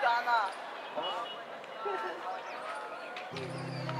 家呢。